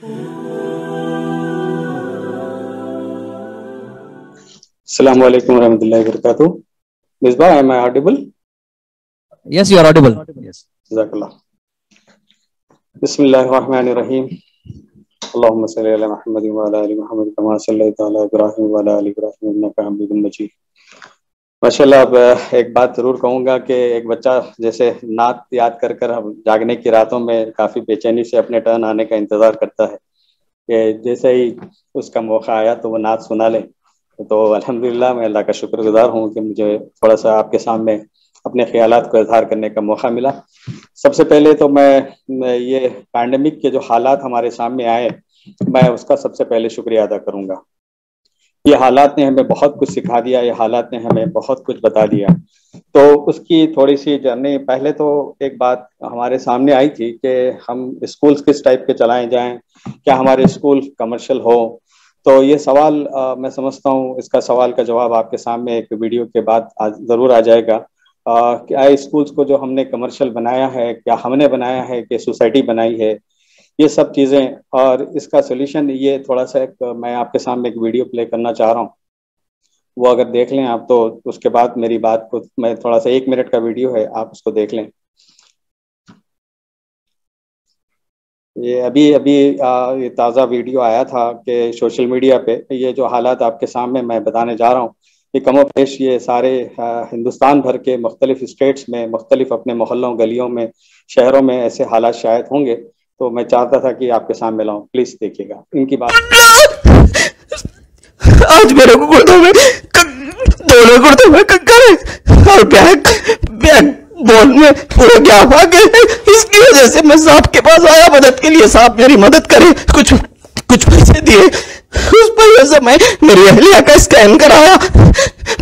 Assalamu alaikum warahmatullahi wabarakatuh. Misbah, am I audible? Yes, you are audible. Yes. Jazakallah. Bismillahirrahmanirrahim. Allahumma salli ala Muhammad wa ala ali Muhammad kama sallaita ala Ibrahim wa ala ali Ibrahim innaka Hamidum Majid. माशाल्लाह, अब एक बात ज़रूर कहूँगा कि एक बच्चा जैसे नात याद कर कर हम जागने की रातों में काफ़ी बेचैनी से अपने टर्न आने का इंतज़ार करता है कि जैसे ही उसका मौका आया तो वो नात सुना ले। तो अल्हम्दुलिल्लाह, मैं अल्लाह का शुक्रगुजार हूँ कि मुझे थोड़ा सा आपके सामने अपने ख्याल को इजहार करने का मौका मिला। सबसे पहले तो मैं ये पैंडमिक के जो हालात हमारे सामने आए, मैं उसका सबसे पहले शुक्रिया अदा करूँगा। ये हालात ने हमें बहुत कुछ सिखा दिया ये हालात ने हमें बहुत कुछ बता दिया। तो उसकी थोड़ी सी जर्नी पहले तो एक बात हमारे सामने आई थी कि हम स्कूल्स किस टाइप के चलाए जाएँ क्या हमारे स्कूल कमर्शियल हो? तो ये सवाल आ, मैं समझता हूँ इसका सवाल का जवाब आपके सामने एक वीडियो के बाद आज ज़रूर आ जाएगा। क्या स्कूल्स को जो हमने कमर्शियल बनाया है क्या हमने बनाया है कि सोसाइटी बनाई है ये सब चीज़ें और इसका सोल्यूशन ये थोड़ा सा एक मैं आपके सामने एक वीडियो प्ले करना चाह रहा हूँ। वो अगर देख लें आप तो उसके बाद मेरी बात को मैं थोड़ा सा एक मिनट का वीडियो है आप उसको देख लें। ये अभी अभी आ, ये ताज़ा वीडियो आया था कि सोशल मीडिया पे ये जो हालात आपके सामने मैं बताने जा रहा हूँ ये कमो पेश ये सारे आ, हिंदुस्तान भर के मुख्तलिफ़ स्टेट्स में मुख्तलिफ़ अपने मोहल्लों गलियों में शहरों में ऐसे हालात शायद होंगे। तो मैं चाहता था कि आपके सामने लाऊं। प्लीज़ देखिएगा। इनकी बात आज मेरे को गुर्दों में दोनों गुर्दों में कंकर है। और बैग बैग बोल में पूरा गैप आ गया इसकी वजह से मैं साहब के पास आया। मदद के लिए साहब मेरी मदद करे। कुछ कुछ पैसे दिए। उस पैसे से मैं मेरी अहलिया का स्कैन कराया।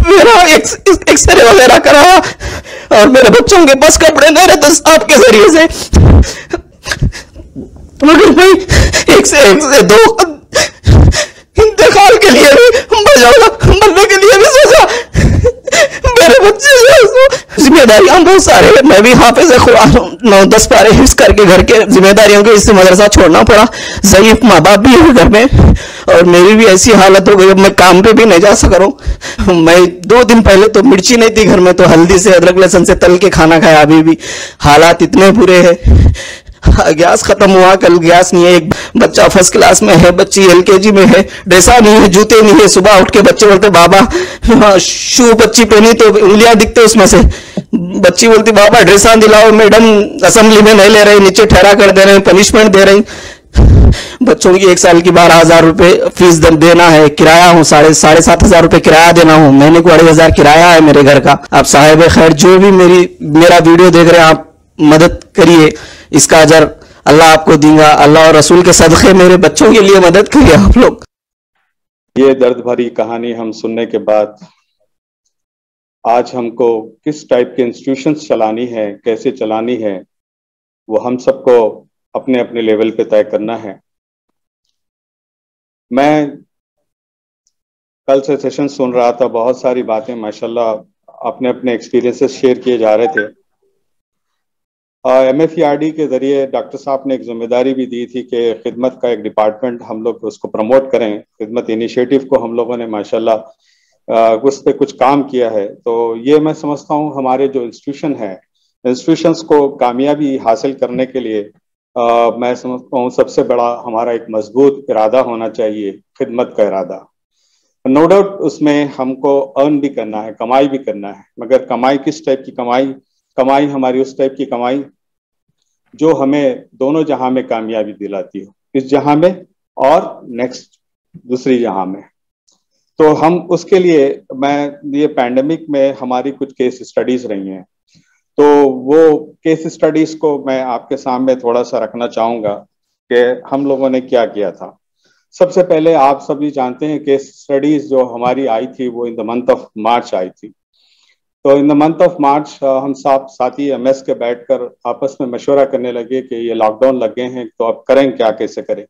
मेरा एक्सरे वगैरह कराया। और मेरे बच्चों के पास कपड़े नहीं रहते आपके ज़रिए से मगर भाई, एक से एक से दो इंतकाल के लिए भी बजाना मरने के लिए भी सोचा। मेरे बच्चे जिम्मेदारियाँ बहुत सारे मैं भी हाफिज कुरान नौ दस पारे हिफ्स करके घर के जिम्मेदारियों के, इससे मदरसा छोड़ना पड़ा। जयीफ माँ बाप भी है घर में, और मेरी भी ऐसी हालत हो गई, अब मैं काम पे भी नहीं जा सक रहा हूँ। मैं दो दिन पहले तो मिर्ची नहीं थी घर में तो हल्दी से, अदरक लहसन से तल के खाना खाया, अभी भी हालात इतने बुरे हैं। गैस खत्म हुआ कल गैस नहीं है एक बच्चा फ़र्स्ट क्लास में है बच्ची एलकेजी में है ड्रेसा नहीं है जूते नहीं है सुबह उठ के बच्चे बोलते बाबा हाँ, शू बच्ची पहनी तो उंगलियाँ दिखते उसमें से। बच्ची बोलती बाबा ड्रेसा दिलाओ मैडम असेंबली में नहीं ले रहे नीचे ठहरा कर दे रहे पनिशमेंट दे रही बच्चों की एक साल की बारह हज़ार रुपए फ़ीस देना है किराया हूँ साढ़े साढ़े सात हज़ार रुपए किराया देना हूँ। महीने को अढ़ाई हज़ार किराया है मेरे घर का। आप साहेब खैर जो भी मेरी मेरा वीडियो देख रहे हैं आप मदद करिए। इसका अजर अल्लाह आपको देगा। अल्लाह और रसूल के सदक़े मेरे बच्चों के लिए मदद करिए आप लोग। ये दर्द भरी कहानी हम सुनने के बाद आज हमको किस टाइप के इंस्टीट्यूशन चलानी है, कैसे चलानी है, वो हम सबको अपने अपने लेवल पे तय करना है। मैं कल से सेशन सुन रहा था, बहुत सारी बातें, माशाल्लाह अपने अपने एक्सपीरियंसेस शेयर किए जा रहे थे। एम एफ़ e के ज़रिए डॉक्टर साहब ने एक ज़िम्मेदारी भी दी थी कि खिदमत का एक डिपार्टमेंट हम लोग उसको प्रमोट करें। खिदमत इनिशिएटिव को हम लोगों ने माशाल्लाह उस पर कुछ काम किया है। तो ये मैं समझता हूँ हमारे जो इंस्टीट्यूशन है इंस्टीट्यूशंस को कामयाबी हासिल करने के लिए आ, मैं समझता हूँ सबसे बड़ा हमारा एक मज़बूत इरादा होना चाहिए खिदमत का इरादा। नो डाउट उसमें हमको अर्न भी करना है कमाई भी करना है। मगर कमाई किस टाइप की कमाई? कमाई हमारी उस टाइप की कमाई जो हमें दोनों जहाँ में कामयाबी दिलाती हो, इस जहाँ में और नेक्स्ट दूसरी जहाँ में। तो हम उसके लिए, मैं, ये पैंडमिक में हमारी कुछ केस स्टडीज़ रही हैं। तो वो केस स्टडीज़ को मैं आपके सामने थोड़ा सा रखना चाहूँगा कि हम लोगों ने क्या किया था। सबसे पहले आप सभी जानते हैं केस स्टडीज़ जो हमारी आई थी, वो in the month of March आई थी। तो in the month of March हम साथ, साथी एम एस के बैठकर आपस में मशवरा करने लगे कि ये लॉकडाउन लग गए हैं तो अब करें क्या, कैसे करें?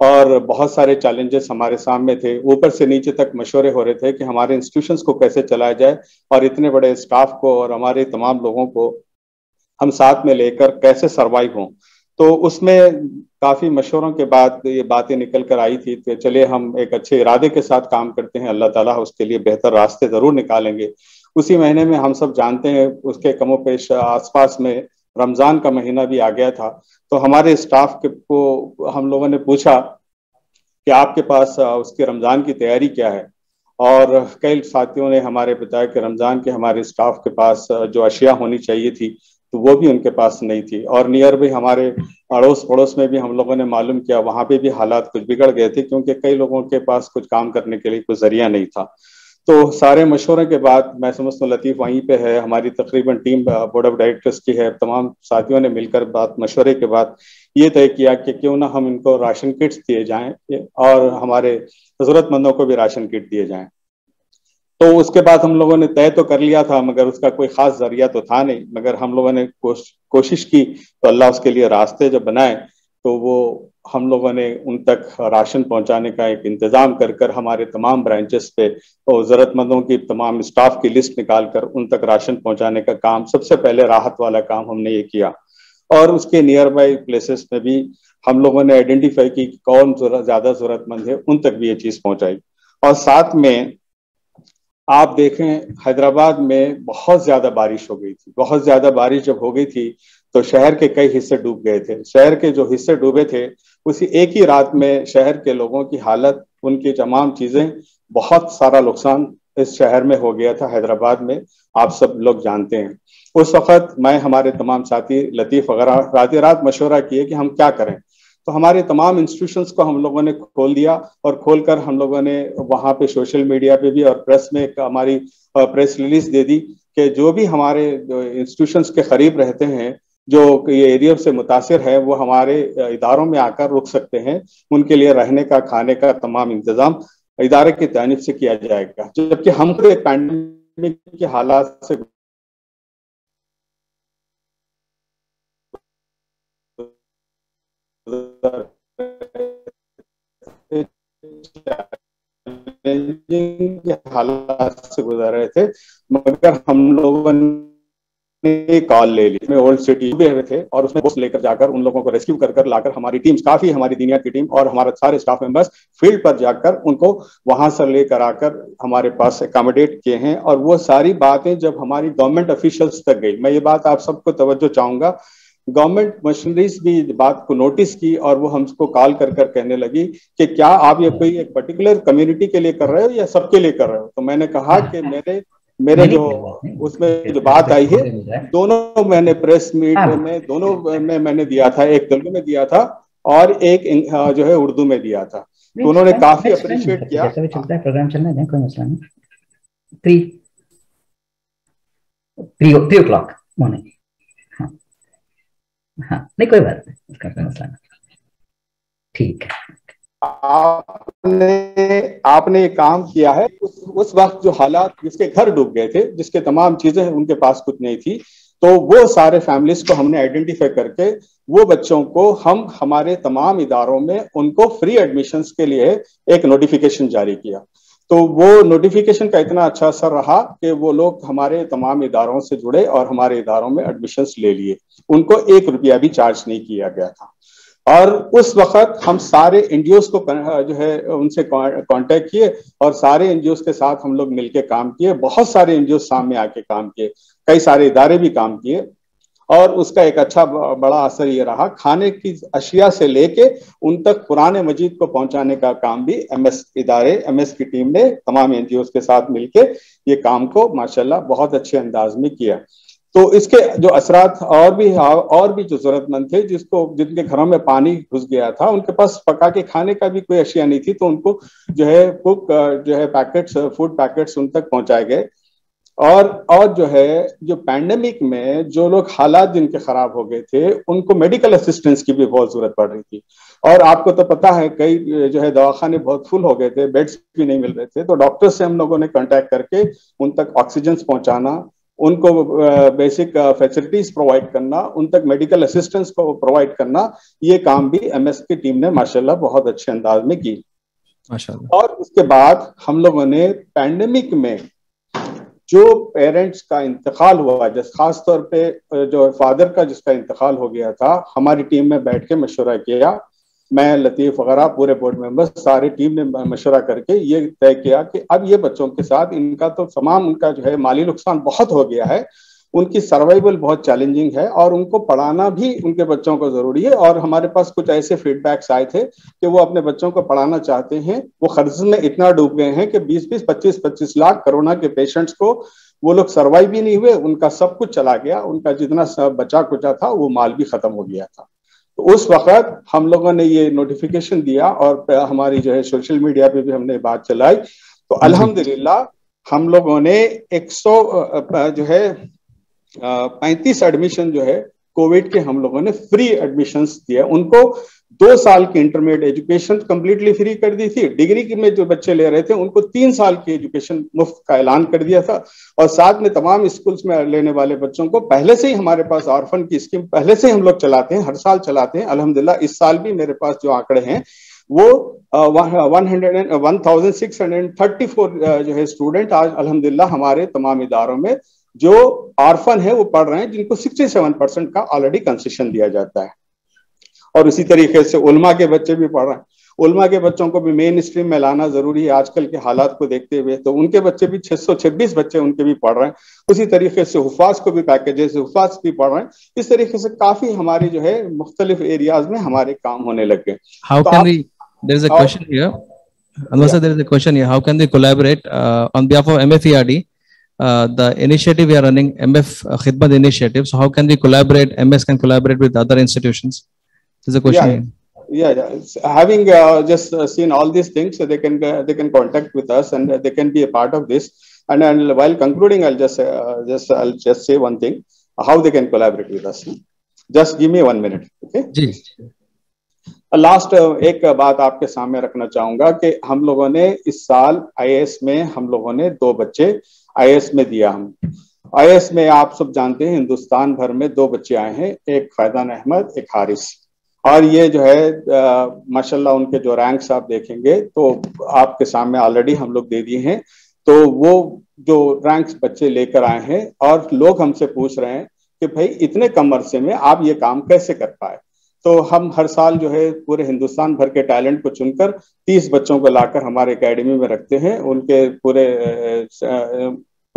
और बहुत सारे चैलेंजेस हमारे सामने थे। ऊपर से नीचे तक मशवरे हो रहे थे कि हमारे इंस्टीट्यूशंस को कैसे चलाया जाए और इतने बड़े स्टाफ को और हमारे तमाम लोगों को हम साथ में लेकर कैसे सर्वाइव हों। तो उसमें काफ़ी मशवरों के बाद ये बातें निकल कर आई थी कि चलिए हम एक अच्छे इरादे के साथ काम करते हैं, अल्लाह ताला उसके लिए बेहतर रास्ते ज़रूर निकालेंगे। उसी महीने में हम सब जानते हैं उसके कमो पेश आसपास में रमज़ान का महीना भी आ गया था। तो हमारे स्टाफ के को हम लोगों ने पूछा कि आपके पास उसके रमज़ान की तैयारी क्या है? और कई साथियों ने हमारे बताया कि रमज़ान के हमारे स्टाफ के पास जो अशिया होनी चाहिए थी तो वो भी उनके पास नहीं थी। और नियर भी हमारे अड़ोस पड़ोस में भी हम लोगों ने मालूम किया, वहाँ पे भी हालात कुछ बिगड़ गए थे, क्योंकि कई लोगों के पास कुछ काम करने के लिए कोई ज़रिया नहीं था। तो सारे मशवरे के बाद मैं समझता हूँ लतीफ़ वहीं पे है हमारी तकरीबन टीम बोर्ड ऑफ़ डायरेक्टर्स की है तमाम साथियों ने मिलकर बात मशवरे के बाद ये तय किया कि क्यों ना हम इनको राशन किट्स दिए जाएँ और हमारे ज़रूरतमंदों को भी राशन किट दिए जाएँ। तो उसके बाद हम लोगों ने तय तो कर लिया था मगर उसका कोई खास ज़रिया तो था नहीं मगर हम लोगों ने कोश, कोशिश की तो अल्लाह उसके लिए रास्ते जब बनाए तो वो हम लोगों ने उन तक राशन पहुँचाने का एक इंतज़ाम कर कर हमारे तमाम ब्रांचेस पे और ज़रूरतमंदों की तमाम स्टाफ की लिस्ट निकाल कर उन तक राशन पहुँचाने का काम, सबसे पहले राहत वाला काम हमने ये किया। और उसके नियर बाई प्लेसेस में भी हम लोगों ने आइडेंटिफाई की कौन ज़्यादा जरूरतमंद है, उन तक भी ये चीज़ पहुंचाई। और साथ में आप देखें, हैदराबाद में बहुत ज़्यादा बारिश हो गई थी। बहुत ज़्यादा बारिश जब हो गई थी तो शहर के कई हिस्से डूब गए थे। शहर के जो हिस्से डूबे थे, उसी एक ही रात में शहर के लोगों की हालत, उनकी तमाम चीज़ें, बहुत सारा नुकसान इस शहर में हो गया था, हैदराबाद में। आप सब लोग जानते हैं। उस वक्त मैं, हमारे तमाम साथी लतीफ वगैरह, रात रात मशवरा किए कि हम क्या करें। तो हमारे तमाम इंस्टीट्यूशंस को हम लोगों ने खोल दिया और खोलकर हम लोगों ने वहाँ पे सोशल मीडिया पे भी और प्रेस में एक हमारी प्रेस रिलीज़ दे दी कि जो भी हमारे इंस्टीट्यूशंस के करीब रहते हैं, जो ये एरिया से मुतासर है, वो हमारे इदारों में आकर रुक सकते हैं। उनके लिए रहने का, खाने का तमाम इंतज़ाम इदारे की जानब से किया जाएगा। जबकि हम पैंडमिक के हालात से हालात से गुजर रहे थे, मगर हम लोगों ने कॉल ले ली। मैं ओल्ड सिटी में थे और उसमें बस लेकर जाकर उन लोगों को रेस्क्यू कर कर लाकर हमारी टीम काफ़ी हमारी दुनिया की टीम और हमारे सारे स्टाफ मेंबर्स फ़ील्ड पर जाकर उनको वहाँ से लेकर आकर हमारे पास अकोमोडेट किए हैं। और वो सारी बातें जब हमारी गवर्नमेंट ऑफिशियल्स तक गई, मैं ये बात आप सबको तवज्जो चाहूँगा गवर्नमेंट मशीनरीज भी बात को नोटिस की और वो हमको कॉल कर कर कहने लगी कि क्या आप ये कोई एक पर्टिकुलर कम्युनिटी के लिए कर रहे हो या सबके लिए कर रहे हो? तो मैंने कहा कि मेरे मेरे जो उसमें जो बात आई है दोनों मैंने प्रेस मीट में दोनों में मैंने दिया था एक तेलुगु में दिया था और एक जो है उर्दू में दिया था। तो उन्होंने काफ़ी अप्रिशिएट किया। चलता है प्रोग्राम चलना है कोई मसला नहीं। Three three o'clock morning हाँ हाँ नहीं कोई बात नहीं उसका कोई मसला नहीं। ठीक है। आपने आपने ये काम किया है उस, उस वक्त जो हालात जिसके घर डूब गए थे जिसके तमाम चीज़ें उनके पास कुछ नहीं थी तो वो सारे फैमिलीज़ को हमने आइडेंटिफाई करके वो बच्चों को हम हमारे तमाम इदारों में उनको फ्री एडमिशन्स के लिए एक नोटिफिकेशन जारी किया। तो वो नोटिफिकेशन का इतना अच्छा असर रहा कि वो लोग हमारे तमाम इदारों से जुड़े और हमारे इदारों में एडमिशन्स ले लिए। उनको एक रुपया भी चार्ज नहीं किया गया था। और उस वक्त हम सारे एनजीओ को जो है, उनसे कांटेक्ट किए और सारे एनजीओ के साथ हम लोग मिलकर काम किए। बहुत सारे एनजीओ सामने आके काम किए। कई सारे इदारे भी काम किए। और उसका एक अच्छा बड़ा असर ये रहा, खाने की अशिया से लेके उन तक पुराने मजीद को पहुँचाने का काम भी एमएस इदारे एमएस की टीम ने, तमाम एनजीओ के साथ मिलके ये काम को, माशाल्लाह, बहुत अच्छे अंदाज में किया। तो इसके जो असरात और भी और भी जो जरूरतमंद थे, जिसको, जिनके घरों में पानी घुस गया था, उनके पास पका के खाने का भी कोई अशिया नहीं थी तो उनको जो है कुक, जो है पैकेट्स, फ़ूड पैकेट्स उन तक पहुँचाए गए। और और जो है जो पैंडेमिक में जो लोग हालात जिनके खराब हो गए थे उनको मेडिकल असिस्टेंस की भी बहुत ज़रूरत पड़ रही थी। और आपको तो पता है कई जो है दवाखाने बहुत फुल हो गए थे बेड्स भी नहीं मिल रहे थे तो डॉक्टर से हम लोगों ने कांटेक्ट करके उन तक ऑक्सीजन पहुंचाना उनको बेसिक फैसिलिटीज़ प्रोवाइड करना उन तक मेडिकल असिस्टेंस को प्रोवाइड करना ये काम भी एमएस की टीम ने माशाल्लाह बहुत अच्छे अंदाज में की और उसके बाद हम लोगों ने पैंडेमिक में जो पेरेंट्स का इंतकाल हुआ, जिस खास तौर पे जो फादर का जिसका इंतकाल हो गया था, हमारी टीम में बैठ के मशवरा किया। मैं, लतीफ़ वगैरह, पूरे बोर्ड मेंबर्स सारी टीम ने मशवरा करके ये तय किया कि अब ये बच्चों के साथ इनका तो तमाम उनका जो है माली नुकसान बहुत हो गया है। उनकी सर्वाइवल बहुत चैलेंजिंग है और उनको पढ़ाना भी उनके बच्चों को ज़रूरी है और हमारे पास कुछ ऐसे फीडबैक्स आए थे कि वो अपने बच्चों को पढ़ाना चाहते हैं। वो खर्च में इतना डूब गए हैं कि 20-20 25-25 लाख कोरोना के पेशेंट्स को वो लोग सर्वाइव भी नहीं हुए उनका सब कुछ चला गया उनका जितना बचा कुचा था वो माल भी खत्म हो गया था। तो उस वक्त हम लोगों ने ये नोटिफिकेशन दिया और हमारी जो है सोशल मीडिया पे भी हमने बात चलाई। तो अल्हम्दुलिल्लाह हम लोगों ने 100 जो है पैंतीस एडमिशन जो है कोविड के हम लोगों ने फ्री एडमिशन दिए उनको दो साल की इंटरमीडिएट एजुकेशन कंप्लीटली फ्री कर दी थी। डिग्री में जो बच्चे ले रहे थे, उनको तीन साल की एजुकेशन मुफ़्त का ऐलान कर दिया था। और साथ में तमाम स्कूल्स में लेने वाले बच्चों को पहले से ही हमारे पास ऑर्फन की स्कीम पहले से हम लोग चलाते हैं, हर साल चलाते हैं। अलहमदिल्ला, इस साल भी मेरे पास जो आंकड़े हैं, वो one hundred and, one thousand six hundred thirty four जो है स्टूडेंट आज अलहमदिल्ला हमारे तमाम इदारों में जो ऑर्फन है वो पढ़ रहे हैं जिनको 67 परसेंट का ऑलरेडी कंसेशन दिया जाता है। और इसी तरीके से उलमा के बच्चे भी पढ़ रहे हैं। उलमा के बच्चों को भी मेन स्ट्रीम में लाना ज़रूरी है आजकल के हालात को देखते हुए। तो उनके बच्चे भी 626 बच्चे उनके भी पढ़ रहे हैं। उसी तरीके से हुफाज को भी पैकेजेस हुफाज भी पढ़ रहे हैं। इस तरीके से काफ़ी हमारी जो है मुख्तलिफ़ एरियाज़ में हमारे काम होने लग गए। How can we there is a question here on behalf of MFERD? Uh, the initiative we are running, MF uh, Khidmat initiative. So how can we collaborate? MS can collaborate with other institutions. There's a question. Yeah. yeah, yeah. having uh, just uh, seen all these things so they can uh, they can contact with us and they can be a part of this and, and while concluding i'll just just i'll just say one thing how they can collaborate with us just give me one minute okay जी last एक बात आपके सामने रखना चाहूँगा कि हम लोगों ने इस साल आईएएस में हम लोगों ने दो बच्चे आईएएस में दिया हम। आईएएस में आप सब जानते हैं, हिंदुस्तान भर में दो बच्चे आए हैं, एक फैदान अहमद, एक हारिस। और ये जो है माशाल्लाह उनके जो रैंक्स आप देखेंगे तो आपके सामने ऑलरेडी हम लोग दे दिए हैं। तो वो जो रैंक्स बच्चे लेकर आए हैं, और लोग हमसे पूछ रहे हैं कि भाई, इतने कम अरसे में आप ये काम कैसे कर पाए? तो हम हर साल जो है पूरे हिंदुस्तान भर के टैलेंट को चुनकर तीस बच्चों को लाकर हमारे एकेडमी में रखते हैं। उनके पूरे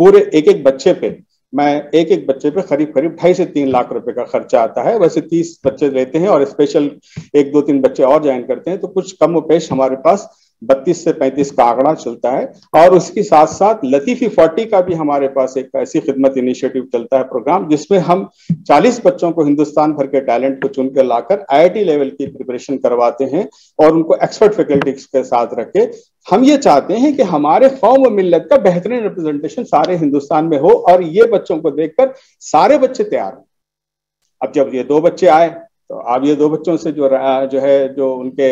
पूरे एक एक बच्चे पे, मैं एक एक बच्चे पे करीब करीब ढाई से तीन लाख रुपए का खर्चा आता है। वैसे तीस बच्चे लेते हैं और स्पेशल एक दो तीन बच्चे और ज्वाइन करते हैं तो कुछ कम उपेश हमारे पास बत्तीस से पैंतीस का आंकड़ा चलता है। और उसके साथ साथ लतीफी फोर्टी का भी हमारे पास एक ऐसी खिदमत इनिशिएटिव चलता है प्रोग्राम जिसमें हम 40 बच्चों को हिंदुस्तान भर के टैलेंट को चुनकर लाकर आईआईटी लेवल की प्रिपरेशन करवाते हैं और उनको एक्सपर्ट फैकल्टीज के साथ रखे। हम ये चाहते हैं कि हमारे कौम व मिलत का बेहतरीन रिप्रेजेंटेशन सारे हिंदुस्तान में हो और ये बच्चों को देखकर सारे बच्चे तैयार हो। अब जब ये दो बच्चे आए तो आप ये दो बच्चों से जो जो है, जो उनके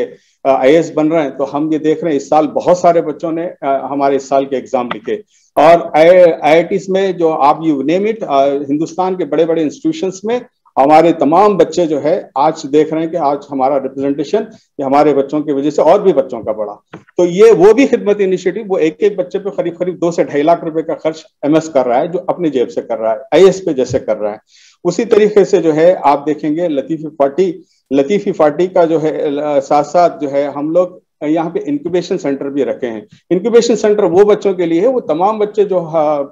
आई बन रहे हैं तो हम ये देख रहे हैं, इस साल बहुत सारे बच्चों ने हमारे इस साल के एग्ज़ाम लिखे। और आई में जो आप यू नेम इट हिंदुस्तान के बड़े बड़े इंस्टीट्यूशंस में हमारे तमाम बच्चे जो है, आज देख रहे हैं कि आज हमारा रिप्रेजेंटेशन हमारे बच्चों की वजह से और भी बच्चों का बढ़ा। तो ये वो भी खिदमत इनिशिएटिव वो एक एक बच्चे पे करीब करीब दो से ढाई लाख रुपए का खर्च एमएस कर रहा है, जो अपनी जेब से कर रहा है आईएस पे जैसे कर रहा है। उसी तरीके से जो है, आप देखेंगे लतीफी फाटी लतीफी फाटी का जो है साथ साथ जो है, हम लोग यहाँ पे इंक्यूबेशन सेंटर भी रखे हैं। इंक्यूबेशन सेंटर वो बच्चों के लिए है, वो तमाम बच्चे जो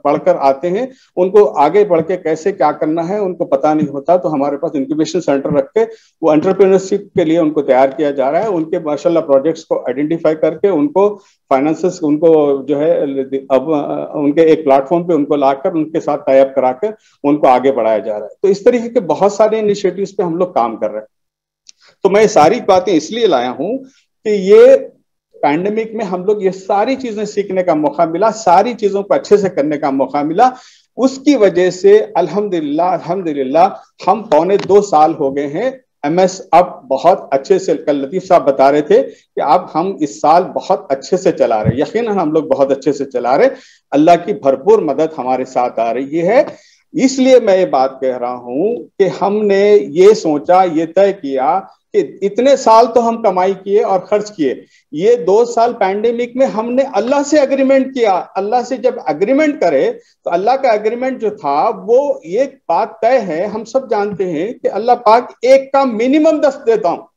पढ़कर आते हैं, उनको आगे बढ़ के कैसे क्या करना है, उनको पता नहीं होता तो हमारे पास इंक्यूबेशन सेंटर रख के वो एंटरप्रेन्योरशिप के लिए उनको तैयार किया जा रहा है। उनके माशाल्लाह प्रोजेक्ट्स को आइडेंटिफाई करके उनको फाइनेंस उनको जो है, अब, उनके एक प्लेटफॉर्म पे उनको लाकर उनके साथ टाइप कराकर उनको आगे बढ़ाया जा रहा है। तो इस तरीके के बहुत सारे इनिशिएटिव पे हम लोग काम कर रहे हैं। तो मैं सारी बातें इसलिए लाया हूँ कि ये पैंडेमिक में हम लोग ये सारी चीज़ें सीखने का मौका मिला, सारी चीज़ों को अच्छे से करने का मौका मिला। उसकी वजह से अल्हम्दुलिल्लाह अल्हम्दुलिल्लाह, हम पौने दो साल हो गए हैं। एमएस अब बहुत अच्छे से, कल लतीफ साहब बता रहे थे कि अब हम इस साल बहुत अच्छे से चला रहे यकीन हम लोग बहुत अच्छे से चला रहे अल्लाह की भरपूर मदद हमारे साथ आ रही है। इसलिए मैं ये बात कह रहा हूँ कि हमने ये सोचा, ये तय किया कि इतने साल तो हम कमाई किए और खर्च किए। ये दो साल पैंडेमिक में हमने अल्लाह से अग्रीमेंट किया। अल्लाह से जब अग्रीमेंट करे तो अल्लाह का अग्रीमेंट जो था, वो ये बात तय है। हम सब जानते हैं कि अल्लाह पाक एक का मिनिमम दस देता हूँ।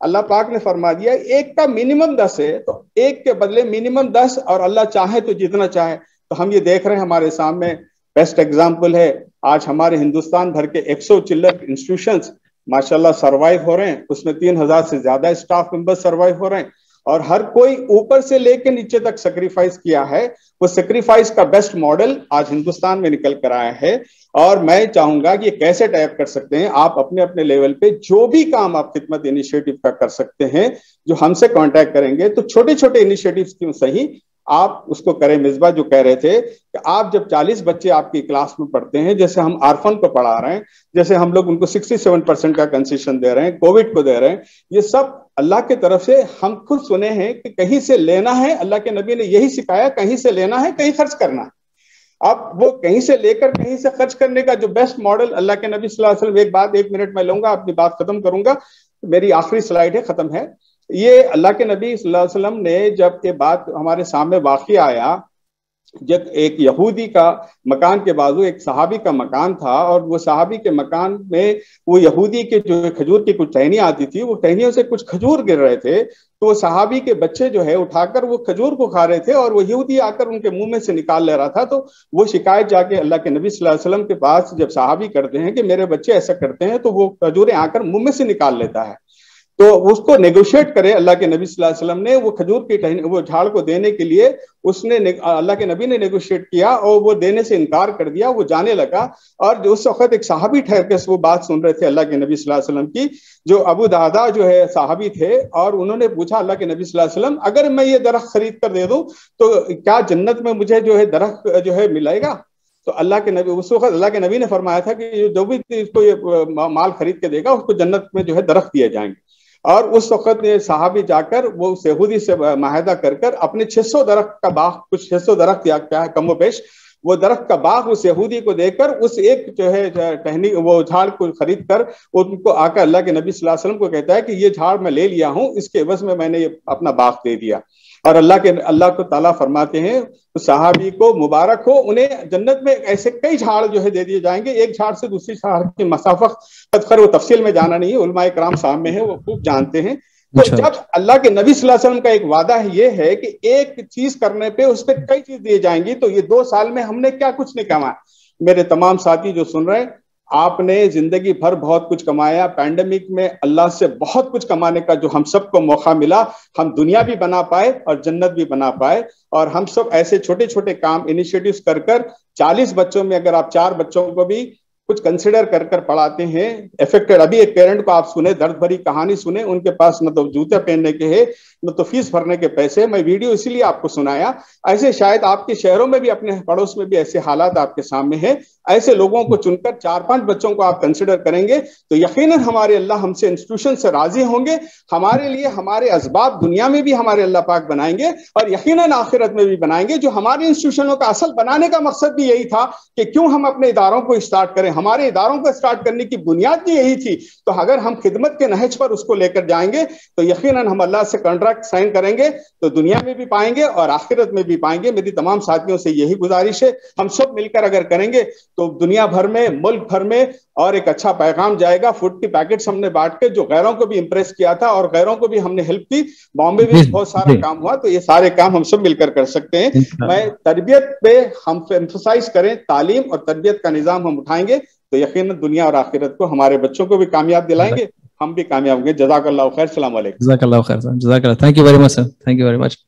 अल्लाह पाक ने फरमा दिया, एक का मिनिमम दस है तो एक के बदले मिनिमम दस और अल्लाह चाहे तो जितना चाहे। तो हम ये देख रहे हैं हमारे सामने बेस्ट एग्ज़ाम्पल है, आज हमारे हिंदुस्तान भर के 100 चिल्लर इंस्टीट्यूशन माशाल्लाह सरवाइव हो रहे हैं। उसमें तीन हज़ार से ज़्यादा स्टाफ मेंबर सरवाइव हो रहे हैं। और हर कोई ऊपर से लेकर नीचे तक सेक्रीफाइस किया है। वो सेक्रीफाइस का बेस्ट मॉडल आज हिंदुस्तान में निकल कर आया है। और मैं चाहूँगा कि कैसे टाइप कर सकते हैं? आप अपने अपने लेवल पे जो भी काम आप खिदमत इनिशिएटिव का कर सकते हैं, जो हमसे कांटेक्ट करेंगे तो छोटे छोटे इनिशिएटिव क्यों सही? आप उसको करें मिसबा, जो कह रहे थे कि आप जब 40 बच्चे आपकी क्लास में पढ़ते हैं, जैसे हम आरफन को पढ़ा रहे हैं, जैसे हम लोग उनको 67 परसेंट का कंसेशन दे रहे हैं कोविड को दे रहे हैं, ये सब अल्लाह की तरफ़ से हम खुद सुने हैं कि कहीं से लेना है, अल्लाह के नबी ने यही सिखाया, कहीं से लेना है, कहीं खर्च करना है। अब वो कहीं से लेकर कहीं से खर्च करने का जो बेस्ट मॉडल अल्लाह के नबी सल्लल्लाहु अलैहि वसल्लम, एक बात, एक मिनट में लूँगा, अपनी बात खत्म करूँगा, मेरी आखिरी स्लाइड है, खत्म है। ये अल्लाह के नबी वसल्लम ने जब ये बात हमारे सामने वाक़ आया, जब एक यहूदी का मकान के बाजू एक सहाबी का मकान था और वो सहाबी के मकान में वो यहूदी के जो खजूर की कुछ टहनियाँ आती थी, वो टहनियों से कुछ खजूर गिर रहे थे तो वो सहाबी के बच्चे जो है उठाकर वो खजूर को खा रहे थे और वो यहूदी आकर उनके मुँह में से निकाल ले रहा था तो वो शिकायत जाके अल्लाह के नबी वसल्लम के पास जब सहाबी करते हैं कि मेरे बच्चे ऐसा करते हैं तो वो खजूरें आकर मुँह में से निकाल लेता है। तो उसको नेगोशिएट करे अल्लाह के नबी वसल्लम ने, वो खजूर की टहनी, वो झाड़ को देने के लिए उसने अल्लाह के नबी ने नेगोशिएट किया और वो देने से इनकार कर दिया, वो जाने लगा। और उस वक्त एक साहबी ठहर के वो बात सुन रहे थे अल्लाह के नबी वसल्लम की, जो अबू दादा जो है, साहबी थे, और उन्होंने पूछा अल्लाह के नबी वसल्लम, अगर मैं ये दरख्त खरीद कर दे दूँ तो क्या जन्नत में मुझे जो है दरख्त जो है मिलेगा? तो अल्लाह के नबी, उस वक्त अल्लाह के नबी ने फरमाया था कि जो भी इसको ये माल खरीद के देगा, उसको जन्नत में जो है दरख्त दिए जाएँगे। और उस वक्त साहबी जाकर वो सहूदी से माहिदा कर कर अपने 600 दरख्त का बाग, कुछ 600 दरख्त या क्या है, कमो पेश वो दरख्त का बाग उस यहूदी को देकर उस एक जो है टहनी, वो झाड़ को खरीद कर उनको आकर अल्लाह के नबी वसल्लम को कहता है कि ये झाड़ मैं ले लिया हूँ, इसके एवज में मैंने ये अपना बाग दे दिया। और अल्लाह के अल्लाह को ताला फरमाते हैं तो साहबी को मुबारक हो उन्हें जन्नत में ऐसे कई झाड़ जो है दे दिए जाएँगे एक झाड़ से दूसरी झाड़ की मसाफत खर वो तफसील में जाना नहीं है उलमा कराम साहब में है वो खूब जानते हैं तो अच्छा। जब अल्लाह के नबी वसल्लम का एक वादा है ये है कि एक चीज़ करने पे उस पर कई चीज़ दिए जाएँगी तो ये दो साल में हमने क्या कुछ नहीं कमाया मेरे तमाम साथी जो सुन रहे हैं आपने ज़िंदगी भर बहुत कुछ कमाया पैंडेमिक में अल्लाह से बहुत कुछ कमाने का जो हम सबको मौका मिला, हम दुनिया भी बना पाए और जन्नत भी बना पाए। और हम सब ऐसे छोटे छोटे काम इनिशिएटिव्स कर कर चालीस बच्चों में अगर आप चार बच्चों को भी कुछ कंसिडर कर कर पढ़ाते हैं इफेक्टेड अभी एक पेरेंट को आप सुने, दर्द भरी कहानी सुने, उनके पास न तो जूते पहनने के है, न तो फ़ीस भरने के पैसे। मैं वीडियो इसीलिए आपको सुनाया, ऐसे शायद आपके शहरों में भी, अपने पड़ोस में भी ऐसे हालात आपके सामने हैं। ऐसे लोगों को चुनकर चार पाँच बच्चों को आप कंसिडर करेंगे तो यकीन हमारे अल्लाह हमसे इंस्टीट्यूशन से राज़ी होंगे, हमारे लिए, हमारे असबाब दुनिया में भी हमारे अल्लाह पाक बनाएँगे, और यकीन आखिरत में भी बनाएँगे, जो हमारे इंस्टीट्यूशनों का असल बनाने का मकसद भी यही था कि क्यों हम अपने इदारों को स्टार्ट करें। हमारे इदारों को स्टार्ट करने की बुनियाद भी यही थी। तो अगर हम खिदमत के नहज पर उसको लेकर जाएँगे तो यकीन हम अल्लाह से कॉन्ट्रैक्ट साइन करेंगे तो दुनिया में भी पाएँगे और आखिरत में भी पाएँगे। मेरी तमाम साथियों से यही गुजारिश है। हम सब मिलकर अगर करेंगे तो दुनिया भर में मुल्क भर में और एक अच्छा पैगाम जाएगा। फ़ूड की पैकेट्स हमने बांट के जो गैरों को भी इम्प्रेस किया था और गैरों को भी हमने हेल्प की। बॉम्बे में बहुत सारा काम हुआ तो ये सारे काम हम सब मिलकर कर सकते हैं। मैं तरबियत पे हम एम्फोसाइज करें तालीम और तरबियत का निज़ाम हम उठाएँगे तो यकीन दुनिया और आखिरत को हमारे बच्चों को भी कामयाब दिलाएँगे हम भी कामयाब होंगे। जजाक खैर। सलाम खैर जजाक thank you very much sir thank you very much